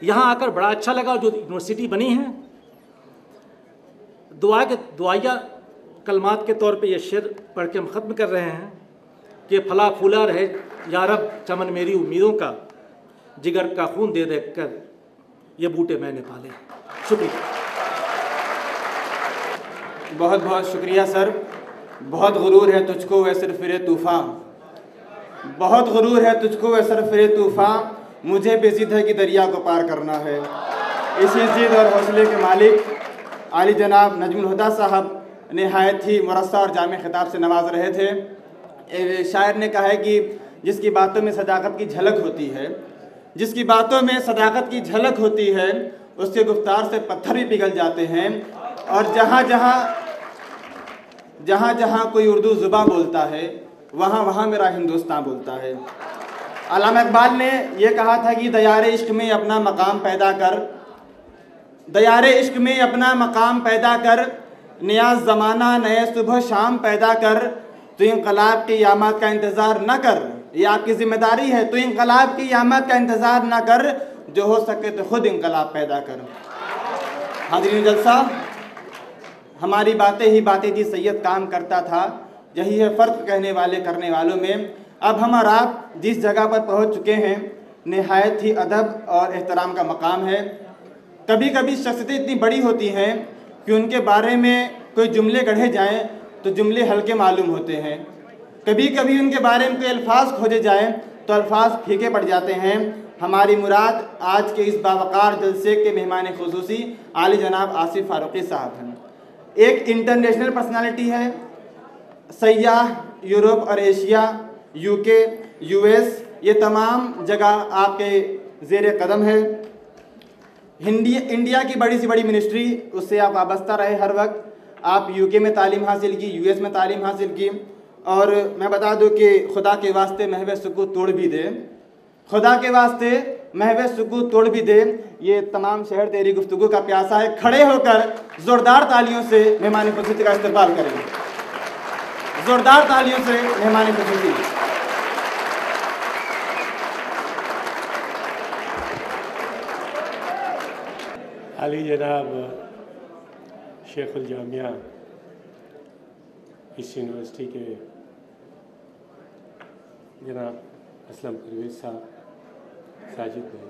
یہاں آ کر بڑا اچھا لگا، جو یونیورسٹی بنی ہے۔ دعا کے دعائیہ کلمات کے طور پہ یہ شعر پڑھ کے ہم ختم کر رہے ہیں کہ پھلا پھولا رہے یارب چمن میری امیدوں کا، جگر کا خون دے دیکھ کر یہ بوٹے میں نے پالے۔ شکریہ۔ بہت بہت شکریہ سر۔ بہت غرور ہے تجھ کو وہ سرفر طوفان۔ بہت غرور ہے تجھ کو وہ سرفر طوفان۔ مجھے بے ضد ہے کہ دریا کو پار کرنا ہے۔ اسی ضد اور حوصلے کے مالک عالی جناب نجم الہدا صاحب نہایت ہی مرصع اور جامع خطاب سے نواز رہے تھے۔ شاعر نے کہا ہے کہ جس کی باتوں میں صداقت کی جھلک ہوتی ہے، جس کی باتوں میں صداقت کی جھلک ہوتی ہے، اس کے گفتار سے پتھر بھی پگھل جاتے ہیں۔ اور جہاں جہاں جہاں جہاں کوئی اردو زباں بولتا ہے، وہاں وہاں میرا ہندوستان بولتا ہے۔ علامہ اقبال نے یہ کہا تھا کہ دیار عشق میں اپنا مقام پیدا کر دیار عشق میں اپنا مقام پیدا کر نیاز زمانہ، نئے صبح، شام پیدا کر۔ تو انقلاب کی آمد کا انتظار نہ کر۔ یہ آپ کی ذمہ داری ہے۔ تو انقلاب کی آمد کا انتظار نہ کر۔ جو ہو سکے تو خود انقلاب پیدا کر۔ حاضرین جلسہ، ہماری باتیں ہی باتیں تھی سید کام کرتا تھا۔ یہی ہے فرق کہنے والے، کرنے والوں میں۔ اب ہم اور آپ جس جگہ پر پہنچ چکے ہیں، نہایت ہی ادب اور احترام کا مقام ہے۔ کبھی کبھی شخصیتیں اتنی بڑی ہوتی ہیں کہ ان کے بارے میں کوئی جملے گڑھے جائیں تو جملے ہلکے معلوم ہوتے ہیں۔ کبھی کبھی ان کے بارے میں کوئی الفاظ کھوجے جائیں تو الفاظ پھیکے پڑ جاتے ہیں۔ ہماری مراد آج کے اس باوقار جلسے کے مہمان خصوصی عالی جناب آصف فاروقی صاحب ہیں۔ ایک انٹرنیشنل پرسنالٹی ہے۔ سیاح یورپ اور Asia, U K, U S, یہ تمام جگہ آپ کے زیر قدم ہے ہندی انڈیا کی بڑی سی بڑی منسٹری اس سے آپ وابستہ رہے ہر وقت۔ آپ یو کے میں تعلیم حاصل کی یو ایس میں تعلیم حاصل کی۔ اور میں بتا دوں کہ خدا کے واسطے محو سکو توڑ بھی دے۔ خدا کے واسطے محو سکو توڑ بھی دے۔ یہ تمام شہر تیری گفتگو کا پیاسا ہے۔ کھڑے ہو کر زوردار تالیوں سے مہمان خصوصی کا استقبال کریں۔ زوردار تالیوں سے مہمان خصوصی علی جناب شیخ الجامعہ اس یونیورسٹی کے جناب اسلم پرویز صاحب، ساجد بھائی،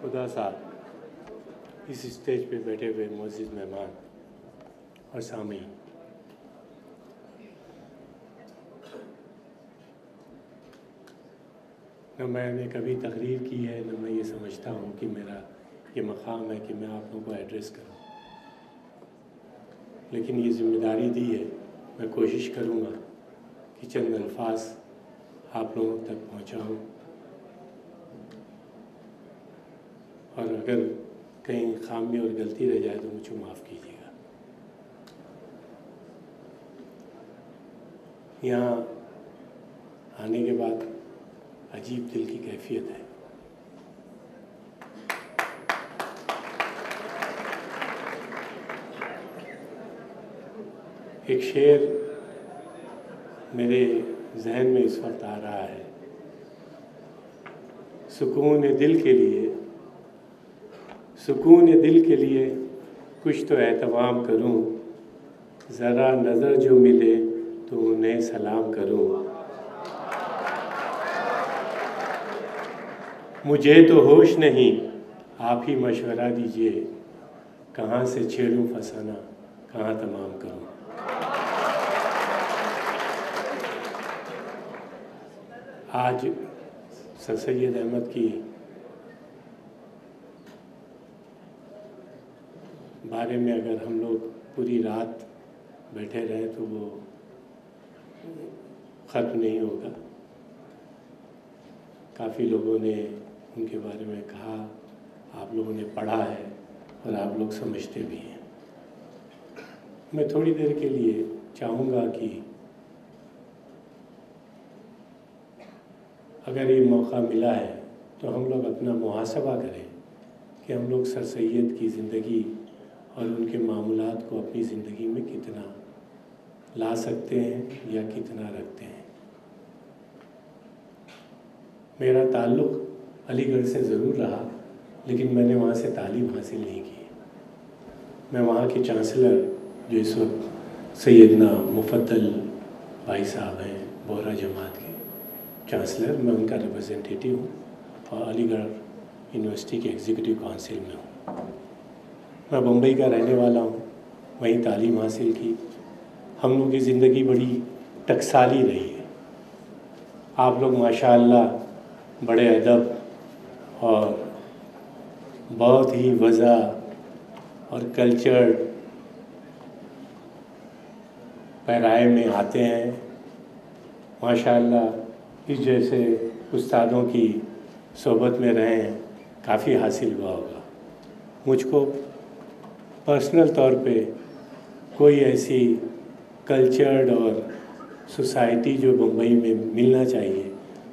خدا صاحب، اس اسٹیج پہ بیٹھے ہوئے معزز مہمان اور سامعین۔ نہ میں نے کبھی تقریر کی ہے، نہ میں یہ سمجھتا ہوں کہ میرا یہ مقام ہے کہ میں آپ لوگوں کو ایڈریس کروں۔ لیکن یہ ذمہ داری دی ہے۔ میں کوشش کروں گا کہ چند الفاظ آپ لوگوں تک پہنچاؤں۔ اور اگر کہیں خامی اور غلطی رہ جائے تو مجھے معاف کیجیے گا۔ یہاں آنے کے بعد عجیب دل کی کیفیت ہے۔ ایک شعر میرے ذہن میں اس وقت آ رہا ہے۔ سکون دل کے لیے، سکون دل کے لیے کچھ تو اہتمام کروں۔ ذرا نظر جو ملے تو انہیں سلام کروں۔ مجھے تو ہوش نہیں، آپ ہی مشورہ دیجیے۔ کہاں سے چھیڑوں فسانا کہاں تمام کروں؟ آج سر سید احمد کی بارے میں اگر ہم لوگ پوری رات بیٹھے رہے تو وہ ختم نہیں ہوگا۔ کافی لوگوں نے ان کے بارے میں کہا، آپ لوگوں نے پڑھا ہے اور آپ لوگ سمجھتے بھی ہیں۔ میں تھوڑی دیر کے لیے چاہوں گا کہ اگر یہ موقع ملا ہے تو ہم لوگ اپنا محاسبہ کریں کہ ہم لوگ سر سید کی زندگی اور ان کے معاملات کو اپنی زندگی میں کتنا لا سکتے ہیں یا کتنا رکھتے ہیں۔ میرا تعلق علی گڑھ سے ضرور رہا، لیکن میں نے وہاں سے تعلیم حاصل نہیں کی۔ میں وہاں کے چانسلر جو اس وقت سیدنا مفدل بھائی صاحب ہیں، بورا جماعت چانسلر، میں ان کا ریپرزنٹیٹیو ہوں اور علی گڑھ یونیورسٹی کے ایگزیکٹو کونسل میں ہوں۔ میں بمبئی کا رہنے والا ہوں، وہیں تعلیم حاصل کی۔ ہم لوگوں کی زندگی بڑی ٹکسالی رہی ہے۔ آپ لوگ ماشاء اللہ بڑے ادب اور بہت ہی وضع اور کلچر پیرائے میں آتے ہیں۔ ماشاء اللہ اس جیسے استادوں کی صحبت میں رہے ہیں کافی حاصل ہوا ہوگا۔ مجھ کو پرسنل طور پہ کوئی ایسی کلچرڈ اور سوسائٹی جو بمبئی میں ملنا چاہیے،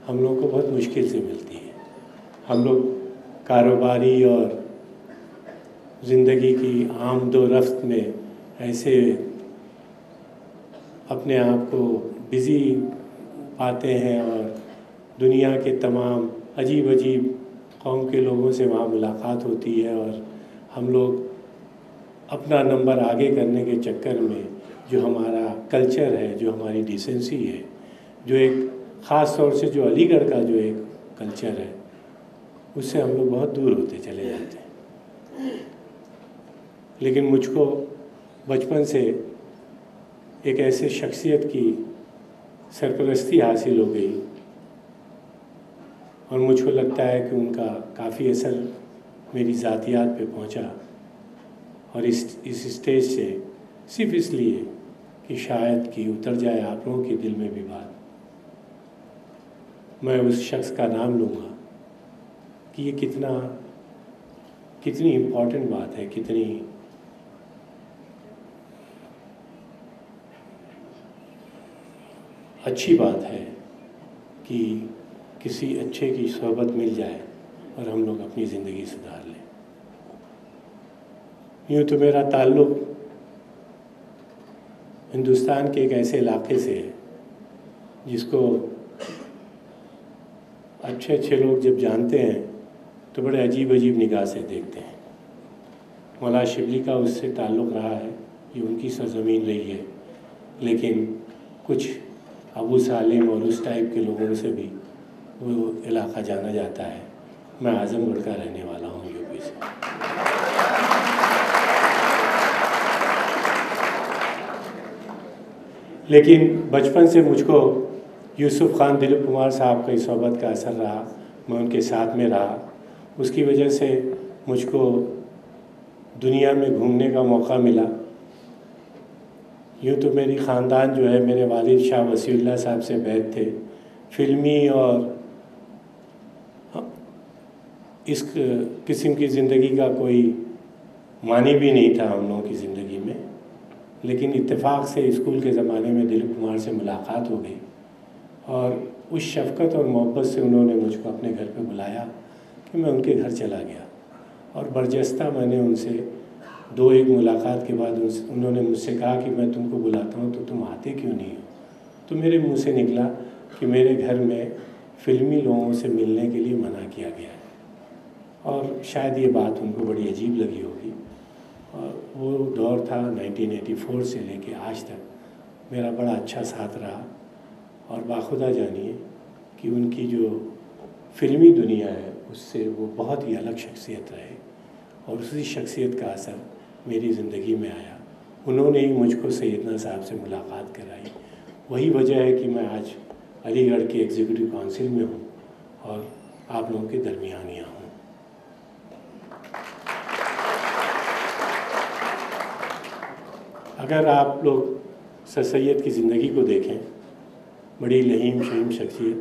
ہم لوگ کو بہت مشکل سے ملتی ہے۔ ہم لوگ کاروباری اور زندگی کی آمد و رفت میں ایسے اپنے آپ کو بزی پاتے ہیں اور دنیا کے تمام عجیب عجیب قوم کے لوگوں سے وہاں ملاقات ہوتی ہے اور ہم لوگ اپنا نمبر آگے کرنے کے چکر میں جو ہمارا کلچر ہے، جو ہماری ڈیسنسی ہے، جو ایک خاص طور سے جو علی گڑھ کا جو ایک کلچر ہے، اس سے ہم لوگ بہت دور ہوتے چلے جاتے ہیں۔ لیکن مجھ کو بچپن سے ایک ایسے شخصیت کی سرپرستی حاصل ہو گئی اور مجھ کو لگتا ہے کہ ان کا کافی اثر میری ذاتیات پہ پہنچا اور اس اس اسٹیج سے صرف اس لیے کہ شاید کہ اتر جائے آپ لوگوں کے دل میں بھی بات۔ میں اس شخص کا نام لوں گا کہ یہ کتنا، کتنی امپورٹنٹ بات ہے، کتنی اچھی بات ہے کہ کسی اچھے کی صحبت مل جائے اور ہم لوگ اپنی زندگی سدھار لیں۔ یوں تو میرا تعلق ہندوستان کے ایک ایسے علاقے سے ہے جس کو اچھے اچھے لوگ جب جانتے ہیں تو بڑے عجیب عجیب نگاہ سے دیکھتے ہیں۔ مولا شبلی کا اس سے تعلق رہا ہے یہ ان کی سرزمین رہی ہے، لیکن کچھ ابو سالم اور اس ٹائپ کے لوگوں سے بھی وہ علاقہ جانا جاتا ہے۔ میں اعظم گڑھ کا رہنے والا ہوں، یو پی سے۔ لیکن بچپن سے مجھ کو یوسف خان دلیپ کمار صاحب کی صحبت کا اثر رہا، میں ان کے ساتھ میں رہا۔ اس کی وجہ سے مجھ کو دنیا میں گھومنے کا موقع ملا۔ یوں تو میری خاندان جو ہے، میرے والد شاہ وسیع اللہ صاحب سے بیت تھے۔ فلمی اور اس قسم کی زندگی کا کوئی معنی بھی نہیں تھا ہم لوگوں کی زندگی میں۔ لیکن اتفاق سے اسکول کے زمانے میں دلیپ کمار سے ملاقات ہو گئی۔ اور اس شفقت اور محبت سے انہوں نے مجھ کو اپنے گھر پہ بلایا کہ میں ان کے گھر چلا گیا۔ اور برجستہ میں نے ان سے دو ایک ملاقات کے بعد انہوں نے مجھ سے کہا کہ میں تم کو بلاتا ہوں تو تم آتے کیوں نہیں ہو؟ تو میرے منہ سے نکلا کہ میرے گھر میں فلمی لوگوں سے ملنے کے لیے منع کیا گیا ہے۔ اور شاید یہ بات ان کو بڑی عجیب لگی ہوگی۔ اور وہ دور تھا نائنٹین ایٹی فور سے لے کے آج تک۔ میرا بڑا اچھا ساتھ رہا۔ اور باخدا جانیے کہ ان کی جو فلمی دنیا ہے، اس سے وہ بہت ہی الگ شخصیت رہے۔ اور اسی شخصیت کا اثر میری زندگی میں آیا۔ انہوں نے ہی مجھ کو سیدنا صاحب سے ملاقات کرائی۔ وہی وجہ ہے کہ میں آج علی گڑھ کے ایگزیکٹو کونسل میں ہوں اور آپ لوگوں کے درمیان یہاں ہوں۔ اگر آپ لوگ سر سید کی زندگی کو دیکھیں، بڑی لہیم شہیم شخصیت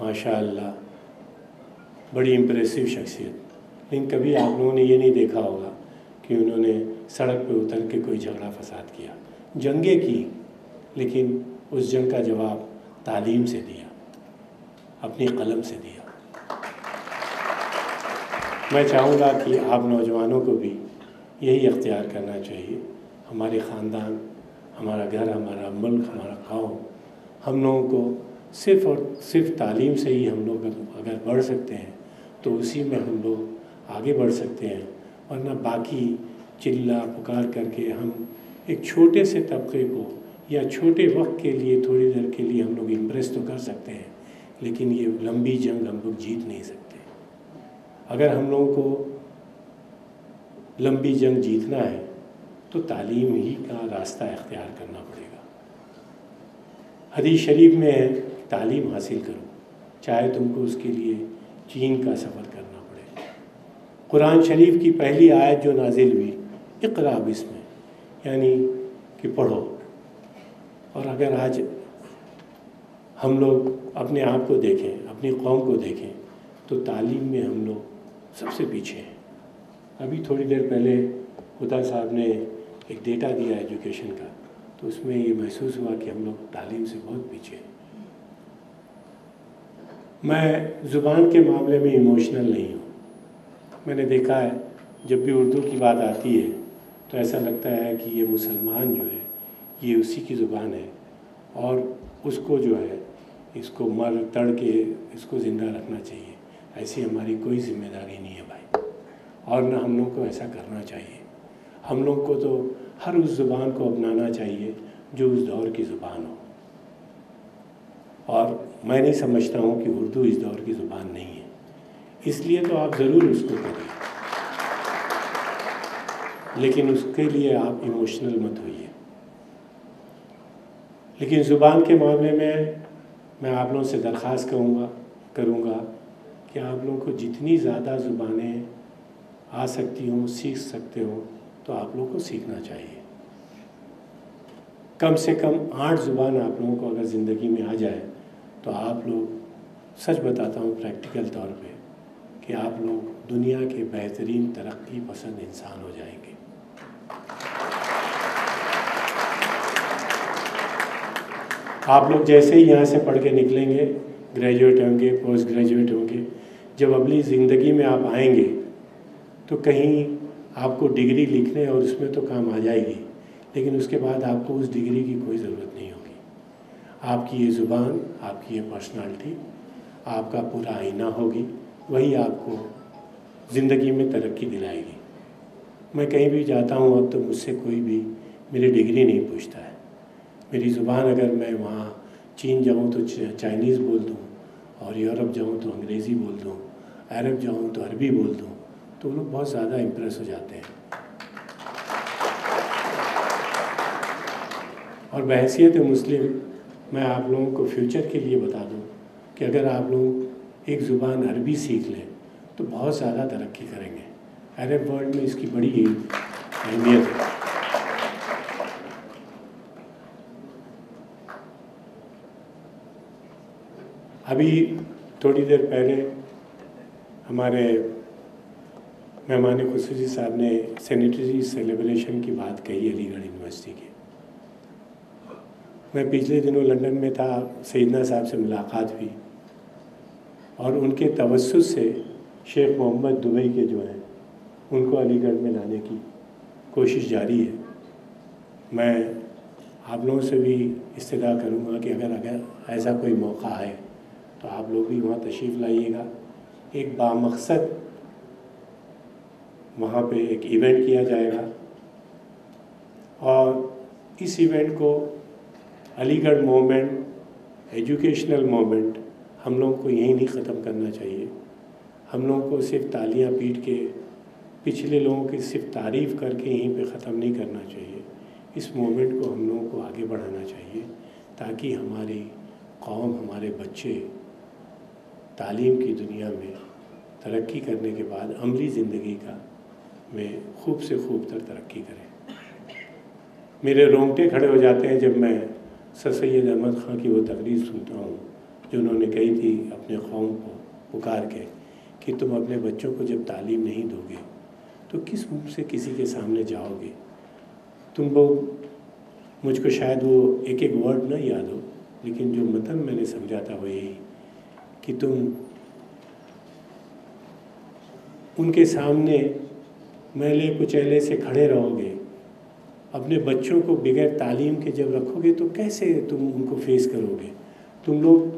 ماشاء اللہ بڑی امپریسو شخصیت۔ لیکن کبھی آپ لوگوں نے یہ نہیں دیکھا ہوگا کہ انہوں نے سڑک پہ اتر کے کوئی جھگڑا فساد کیا۔ جنگیں کی، لیکن اس جنگ کا جواب تعلیم سے دیا، اپنی قلم سے دیا۔ میں چاہوں گا کہ آپ نوجوانوں کو بھی یہی اختیار کرنا چاہیے۔ ہمارے خاندان، ہمارا گھر، ہمارا ملک، ہمارا قوم ہم لوگوں کو صرف اور صرف تعلیم سے ہی ہم لوگ اگر بڑھ سکتے ہیں، تو اسی میں ہم لوگ آگے بڑھ سکتے ہیں۔ ورنہ باقی چلا پکار کر کے ہم ایک چھوٹے سے طبقے کو یا چھوٹے وقت کے لیے تھوڑی دیر کے لیے ہم لوگ امپریس تو کر سکتے ہیں، لیکن یہ لمبی جنگ ہم لوگ جیت نہیں سکتے۔ اگر ہم لوگوں کو لمبی جنگ جیتنا ہے، تو تعلیم ہی کا راستہ اختیار کرنا پڑے گا۔ حدیث شریف میں ہے تعلیم حاصل کرو، چاہے تم کو اس کے لیے چین کا سفر کرنا پڑے۔ قرآن شریف کی پہلی آیت جو نازل ہوئی اقراب اس میں یعنی کہ پڑھو۔ اور اگر آج ہم لوگ اپنے آپ کو دیکھیں، اپنی قوم کو دیکھیں، تو تعلیم میں ہم لوگ سب سے پیچھے ہیں۔ ابھی تھوڑی دیر پہلے خدا صاحب نے ایک ڈیٹا دیا ایجوکیشن کا، تو اس میں یہ محسوس ہوا کہ ہم لوگ تعلیم سے بہت پیچھے ہیں۔ میں زبان کے معاملے میں ایموشنل نہیں ہوں۔ میں نے دیکھا ہے، جب بھی اردو کی بات آتی ہے، تو ایسا لگتا ہے کہ یہ مسلمان جو ہے، یہ اسی کی زبان ہے اور اس کو جو ہے، اس کو مر تڑ کے اس کو زندہ رکھنا چاہیے۔ ایسی ہماری کوئی ذمہ داری نہیں ہے بھائی۔ اور نہ ہم لوگ کو ایسا کرنا چاہیے۔ ہم لوگ کو تو ہر اس زبان کو اپنانا چاہیے جو اس دور کی زبان ہو۔ اور میں نہیں سمجھتا ہوں کہ اردو اس دور کی زبان نہیں ہے۔ اس لیے تو آپ ضرور اس کو کریں۔ لیکن اس کے لیے آپ ایموشنل مت ہوئیے۔ لیکن زبان کے معاملے میں میں آپ لوگوں سے درخواست کروں گا کروں گا کہ آپ لوگوں کو جتنی زیادہ زبانیں آ سکتی ہوں، سیکھ سکتے ہوں، تو آپ لوگوں کو سیکھنا چاہیے۔ کم سے کم آٹھ زبان آپ لوگوں کو اگر زندگی میں آ جائے تو آپ لوگ سچ بتاتا ہوں پریکٹیکل طور پہ۔ کہ آپ لوگ دنیا کے بہترین ترقی پسند انسان ہو جائیں گے۔ آپ لوگ جیسے ہی یہاں سے پڑھ کے نکلیں گے گریجویٹ ہوں گے پوسٹ گریجویٹ ہوں گے، جب اگلی زندگی میں آپ آئیں گے تو کہیں آپ کو ڈگری لکھنے اور اس میں تو کام آ جائے گی، لیکن اس کے بعد آپ کو اس ڈگری کی کوئی ضرورت نہیں ہوگی۔ آپ کی یہ زبان، آپ کی یہ پرسنالٹی آپ کا پورا آئینہ ہوگی۔ وہی آپ کو زندگی میں ترقی دلائے گی۔ میں کہیں بھی جاتا ہوں اب تو مجھ سے کوئی بھی میری ڈگری نہیں پوچھتا ہے۔ میری زبان اگر میں وہاں چین جاؤں تو چائنیز بول دوں اور یورپ جاؤں تو انگریزی بول دوں، عرب جاؤں تو عربی بول دوں، تو وہ لوگ بہت زیادہ امپریس ہو جاتے ہیں۔ اور بحیثیت مسلم، میں آپ لوگوں کو فیوچر کے لیے بتا دوں کہ اگر آپ لوگ ایک زبان عربی سیکھ لیں تو بہت زیادہ ترقی کریں گے۔ عرب ورلڈ میں اس کی بڑی اہمیت ہے۔ ابھی تھوڑی دیر پہلے ہمارے مہمان خصوصی صاحب نے سینیٹری سیلیبریشن کی بات کہی علی گڑھ یونیورسٹی کی۔ میں پچھلے دنوں لنڈن میں تھا، سیدنا صاحب سے ملاقات ہوئی۔ اور ان کے توسط سے شیخ محمد دبئی کے جو ہیں، ان کو علی گڑھ میں لانے کی کوشش جاری ہے۔ میں آپ لوگوں سے بھی استدا کروں گا کہ اگر اگر ایسا کوئی موقع ہے تو آپ لوگ بھی وہاں تشریف لائیے گا۔ ایک بامقصد وہاں پہ ایک ایونٹ کیا جائے گا۔ اور اس ایونٹ کو علی گڑھ موومنٹ ایجوکیشنل موومنٹ ہم لوگوں کو یہیں نہیں ختم کرنا چاہیے۔ ہم لوگوں کو صرف تالیاں پیٹ کے پچھلے لوگوں کی صرف تعریف کر کے یہیں پہ ختم نہیں کرنا چاہیے۔ اس موومنٹ کو ہم لوگوں کو آگے بڑھانا چاہیے تاکہ ہماری قوم، ہمارے بچے تعلیم کی دنیا میں ترقی کرنے کے بعد عملی زندگی کا میں خوب سے خوب تر ترقی کریں۔ میرے رونگٹے کھڑے ہو جاتے ہیں جب میں سر سید احمد خان کی وہ تقریر سنتا ہوں۔ جو انہوں نے کہی تھی اپنے قوم کو پکار کے کہ تم اپنے بچوں کو جب تعلیم نہیں دو گے تو کس منہ سے کسی کے سامنے جاؤ گے؟ تم لوگ مجھ کو شاید وہ ایک ایک ورڈ نہ یاد ہو، لیکن جو متن میں نے سمجھا تھا وہ یہی کہ تم ان کے سامنے میلے کچیلے سے کھڑے رہو گے، اپنے بچوں کو بغیر تعلیم کے جب رکھو گے تو کیسے تم ان کو فیس کرو گے؟ تم لوگ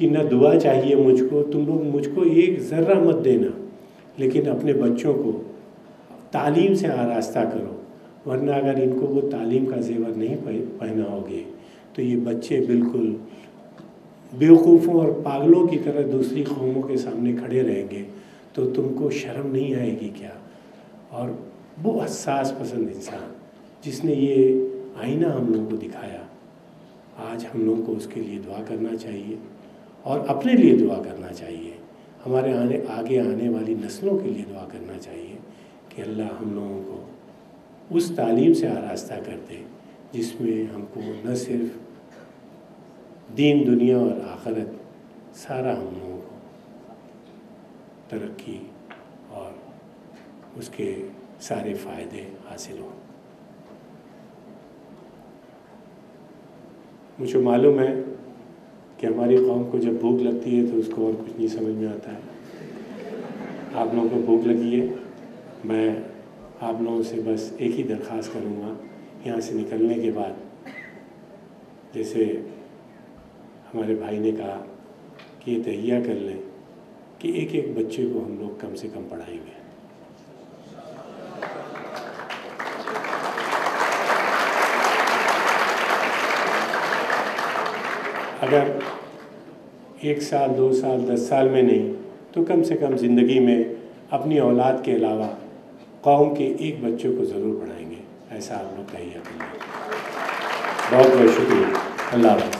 کی نہ دعا چاہیے مجھ کو، تم لوگ مجھ کو ایک ذرہ مت دینا، لیکن اپنے بچوں کو تعلیم سے آراستہ کرو، ورنہ اگر ان کو وہ تعلیم کا زیور نہیں پہناؤ گے تو یہ بچے بالکل بیوقوفوں اور پاگلوں کی طرح دوسری قوموں کے سامنے کھڑے رہیں گے، تو تم کو شرم نہیں آئے گی کیا؟ اور وہ حساس پسند انسان جس نے یہ آئینہ ہم لوگوں کو دکھایا، آج ہم لوگوں کو اس کے لیے دعا کرنا چاہیے۔ اور اپنے لیے دعا کرنا چاہیے۔ ہمارے آنے، آگے آنے والی نسلوں کے لیے دعا کرنا چاہیے کہ اللہ ہم لوگوں کو اس تعلیم سے آراستہ کر دے جس میں ہم کو نہ صرف دین، دنیا اور آخرت، سارا ہم لوگوں کو ترقی اور اس کے سارے فائدے حاصل ہوں۔ مجھے معلوم ہے کہ ہماری قوم کو جب بھوک لگتی ہے تو اس کو اور کچھ نہیں سمجھ میں آتا ہے۔ آپ لوگوں کو بھوک لگی ہے؟ میں آپ لوگوں سے بس ایک ہی درخواست کروں گا، یہاں سے نکلنے کے بعد۔ جیسے ہمارے بھائی نے کہا کہ یہ تہیا کر لیں کہ ایک ایک بچے کو ہم لوگ کم سے کم پڑھائیں گے۔ اگر ایک سال، دو سال، دس سال میں نہیں، تو کم سے کم زندگی میں اپنی اولاد کے علاوہ قوم کے ایک بچوں کو ضرور پڑھائیں گے۔ ایسا آپ لوگ کہیے بہت بہت شکریہ۔ اللہ حافظ۔